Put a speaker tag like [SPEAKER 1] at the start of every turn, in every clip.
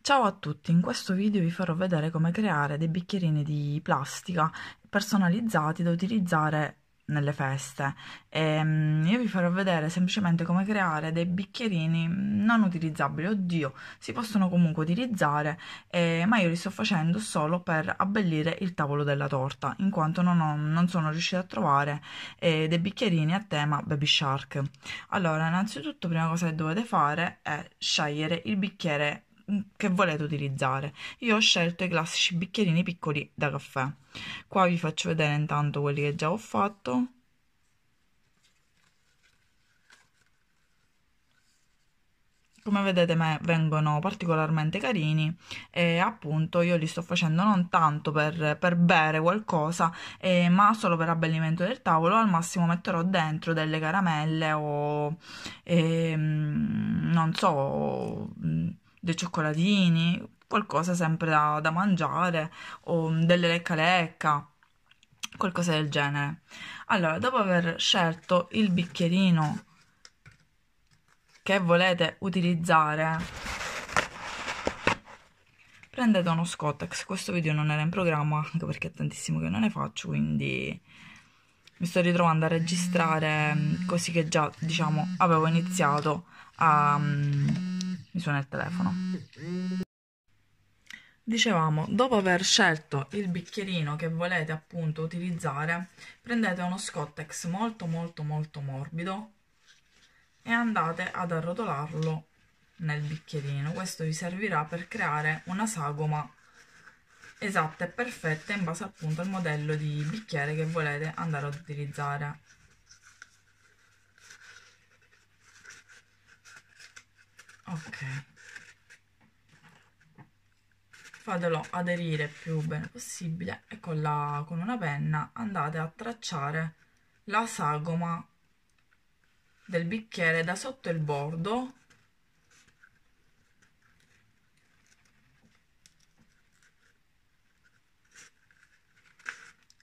[SPEAKER 1] Ciao a tutti, in questo video vi farò vedere come creare dei bicchierini di plastica personalizzati da utilizzare nelle feste. E, um, io vi farò vedere semplicemente come creare dei bicchierini non utilizzabili. Oddio, si possono comunque utilizzare, eh, ma io li sto facendo solo per abbellire il tavolo della torta, in quanto non, ho, non sono riuscita a trovare eh, dei bicchierini a tema Baby Shark. Allora, innanzitutto, prima cosa che dovete fare è scegliere il bicchiere che volete utilizzare. Io ho scelto i classici bicchierini piccoli da caffè. Qua vi faccio vedere intanto quelli che già ho fatto. come vedete me vengono particolarmente carini e appunto io li sto facendo non tanto per, per bere qualcosa eh, ma solo per abbellimento del tavolo al massimo metterò dentro delle caramelle o eh, non so dei cioccolatini, qualcosa sempre da, da mangiare o delle lecca lecca, qualcosa del genere. Allora, dopo aver scelto il bicchierino che volete utilizzare, prendete uno Scottex. Questo video non era in programma, anche perché è tantissimo che non ne faccio, quindi mi sto ritrovando a registrare così che già, diciamo, avevo iniziato a... Mi suona il telefono. Dicevamo, dopo aver scelto il bicchierino che volete appunto utilizzare, prendete uno Scottex molto molto molto morbido e andate ad arrotolarlo nel bicchierino. Questo vi servirà per creare una sagoma esatta e perfetta in base appunto al modello di bicchiere che volete andare ad utilizzare. Ok. Fatelo aderire più bene possibile e con, la, con una penna andate a tracciare la sagoma del bicchiere da sotto il bordo.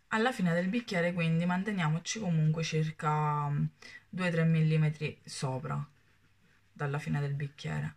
[SPEAKER 1] Alla fine del bicchiere quindi manteniamoci comunque circa 2-3 mm sopra dalla fine del bicchiere.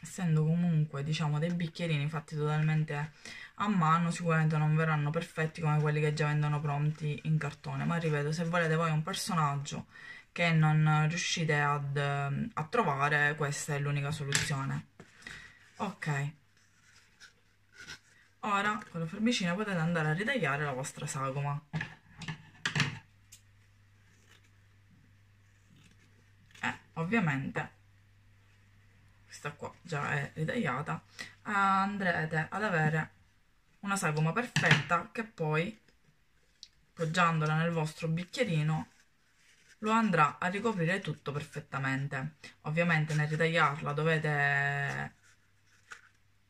[SPEAKER 1] essendo comunque diciamo dei bicchierini fatti totalmente a mano sicuramente non verranno perfetti come quelli che già vendono pronti in cartone ma ripeto se volete voi un personaggio che non riuscite ad, a trovare questa è l'unica soluzione ok. Ora con la forbicina potete andare a ritagliare la vostra sagoma. Eh, ovviamente questa qua già è ritagliata. Andrete ad avere una sagoma perfetta che poi poggiandola nel vostro bicchierino lo andrà a ricoprire tutto perfettamente. Ovviamente nel ritagliarla dovete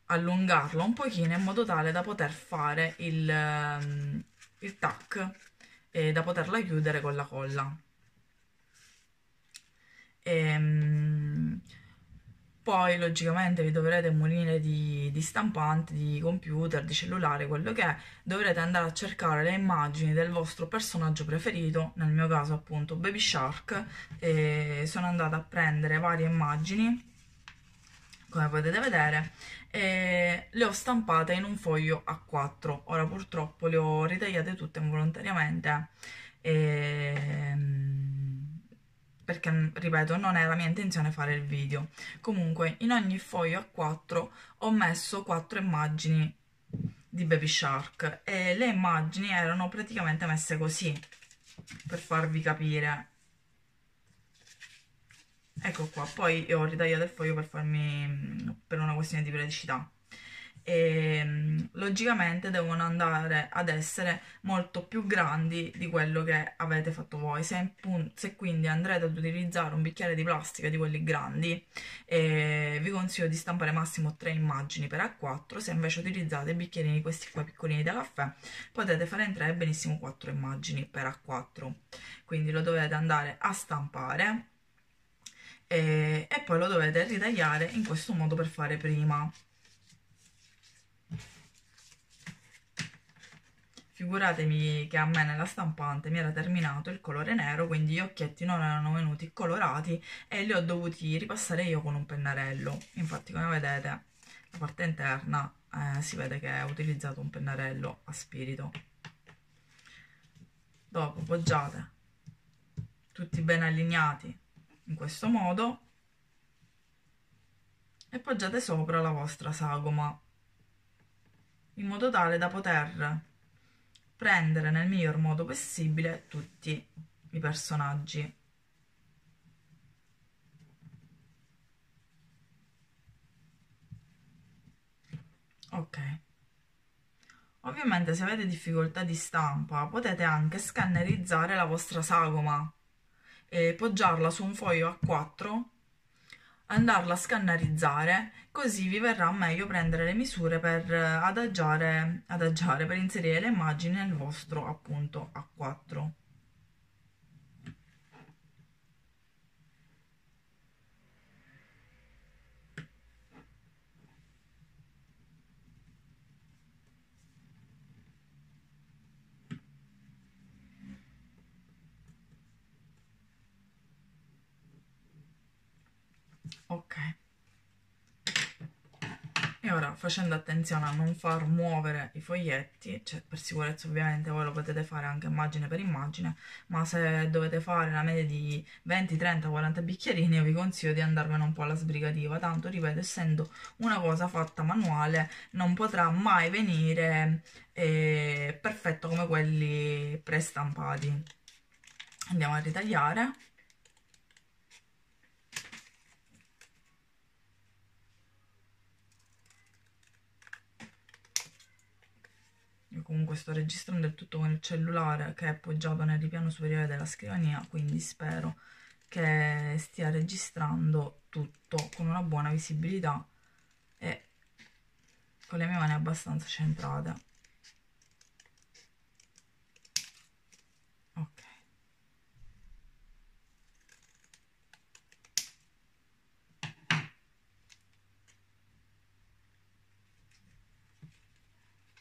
[SPEAKER 1] allungarlo un pochino in modo tale da poter fare il, ehm, il tac e da poterla chiudere con la colla. E, ehm, poi logicamente vi dovrete munire di, di stampante, di computer, di cellulare, quello che è, dovrete andare a cercare le immagini del vostro personaggio preferito, nel mio caso appunto Baby Shark, e sono andata a prendere varie immagini come potete vedere e le ho stampate in un foglio A4 ora purtroppo le ho ritagliate tutte involontariamente e... perché ripeto non la mia intenzione fare il video. Comunque in ogni foglio A4 ho messo quattro immagini di Baby Shark e le immagini erano praticamente messe così per farvi capire ecco qua poi ho ritagliato il foglio per farmi per una questione di praticità e ehm, logicamente devono andare ad essere molto più grandi di quello che avete fatto voi. Se, se quindi andrete ad utilizzare un bicchiere di plastica di quelli grandi eh, vi consiglio di stampare massimo 3 immagini per A4 se invece utilizzate bicchierini questi qua piccolini da caffè potete fare entrare benissimo 4 immagini per A4 quindi lo dovete andare a stampare e, e poi lo dovete ritagliare in questo modo per fare prima. Figuratevi che a me nella stampante mi era terminato il colore nero quindi gli occhietti non erano venuti colorati e li ho dovuti ripassare io con un pennarello. Infatti come vedete la parte interna eh, si vede che ho utilizzato un pennarello a spirito. Dopo poggiate. Tutti ben allineati in questo modo e poggiate sopra la vostra sagoma in modo tale da poter prendere nel miglior modo possibile tutti i personaggi. Ok. Ovviamente se avete difficoltà di stampa potete anche scannerizzare la vostra sagoma e poggiarla su un foglio A4 andarla a scannerizzare così vi verrà meglio prendere le misure per adagiare, adagiare per inserire le immagini nel vostro appunto A4 ok. E ora facendo attenzione a non far muovere i foglietti cioè per sicurezza ovviamente voi lo potete fare anche immagine per immagine ma se dovete fare una media di 20 30 40 bicchierini io vi consiglio di andarvene un po' alla sbrigativa. Tanto ripeto essendo una cosa fatta manuale non potrà mai venire eh, perfetto come quelli prestampati. Andiamo a ritagliare comunque sto registrando il tutto con il cellulare che è appoggiato nel ripiano superiore della scrivania quindi spero che stia registrando tutto con una buona visibilità e con le mie mani abbastanza centrate. Ok.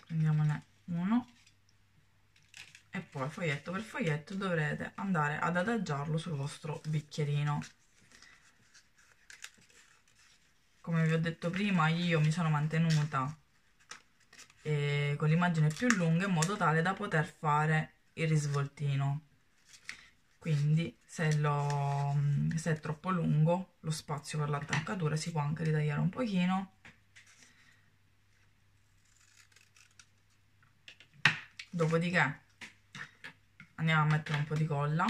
[SPEAKER 1] Prendiamone uno. E poi foglietto per foglietto dovrete andare ad adagiarlo sul vostro bicchierino. Come vi ho detto prima io mi sono mantenuta eh, con l'immagine più lunga in modo tale da poter fare il risvoltino. Quindi se, lo, se è troppo lungo lo spazio per l'attaccatura si può anche ritagliare un pochino dopodiché andiamo a mettere un po' di colla.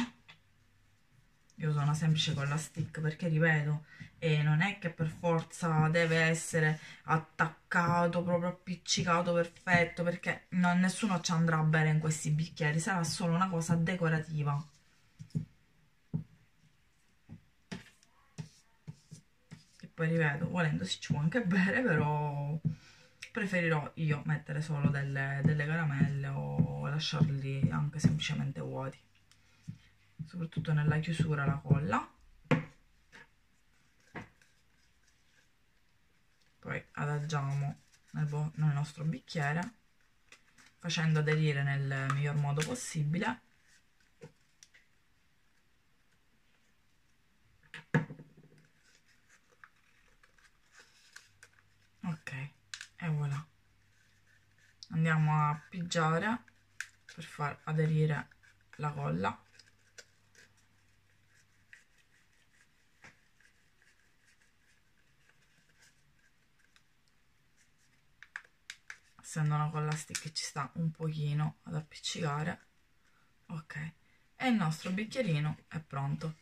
[SPEAKER 1] Io uso una semplice colla stick perché ripeto e non è che per forza deve essere attaccato proprio appiccicato perfetto perché non, nessuno ci andrà bene in questi bicchieri sarà solo una cosa decorativa. E poi ripeto volendo ci può anche bere però preferirò io mettere solo delle, delle caramelle o lasciarli anche semplicemente vuoti. Soprattutto nella chiusura la colla. Poi adagiamo nel, nel nostro bicchiere facendo aderire nel miglior modo possibile. Ok e voilà. Andiamo a pigiare per far aderire la colla. Essendo una colla stick ci sta un pochino ad appiccicare. Ok. E il nostro bicchierino è pronto